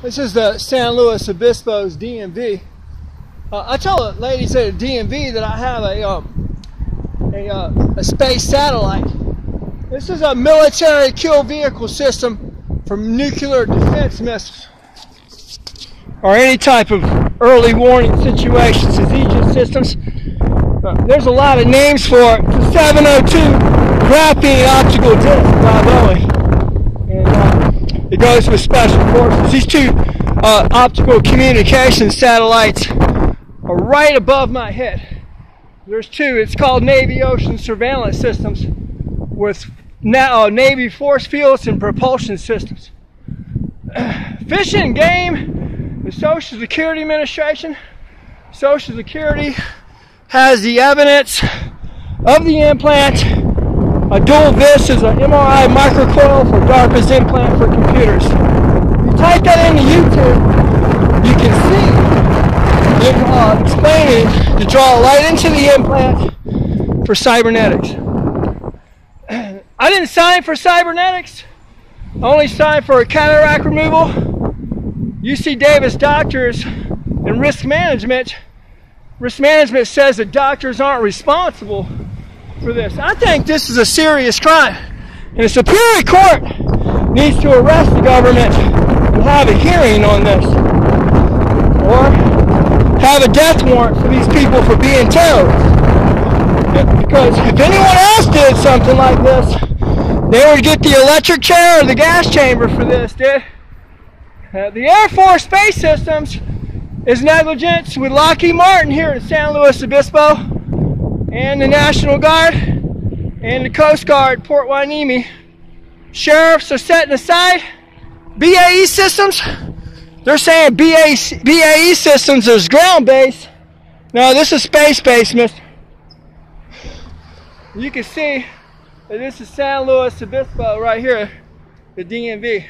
This is the San Luis Obispo's DMV. Uh, I told the ladies at the DMV that I have a um, a, uh, a space satellite. This is a military kill vehicle system for nuclear defense missiles or any type of early warning situations as Aegis systems. Uh, there's a lot of names for it. It's a 702 crappy optical disc by Boeing. Goes with special forces. These two uh, optical communication satellites are right above my head. There's two. It's called Navy Ocean Surveillance Systems with now uh, Navy force fields and propulsion systems. Fish and Game, the Social Security Administration, Social Security has the evidence of the implant. A dual vis is an MRI microcoil for DARPA's implant for computers. You type that into YouTube, you can see it uh, explaining to draw light into the implant for cybernetics. I didn't sign for cybernetics. I only signed for a cataract removal. UC Davis doctors and risk management risk management says that doctors aren't responsible for this. I think this is a serious crime. And the Superior Court needs to arrest the government and have a hearing on this. Or have a death warrant for these people for being terrorists. Because if anyone else did something like this, they would get the electric chair or the gas chamber for this, dude. Uh, the Air Force Space Systems is negligence with Lockheed Martin here in San Luis Obispo and the National Guard and the Coast Guard, Port Hueneme. Sheriffs are setting aside BAE systems. They're saying BAE, BAE systems is ground based. No, this is space based. You can see that this is San Luis Obispo right here, the DMV.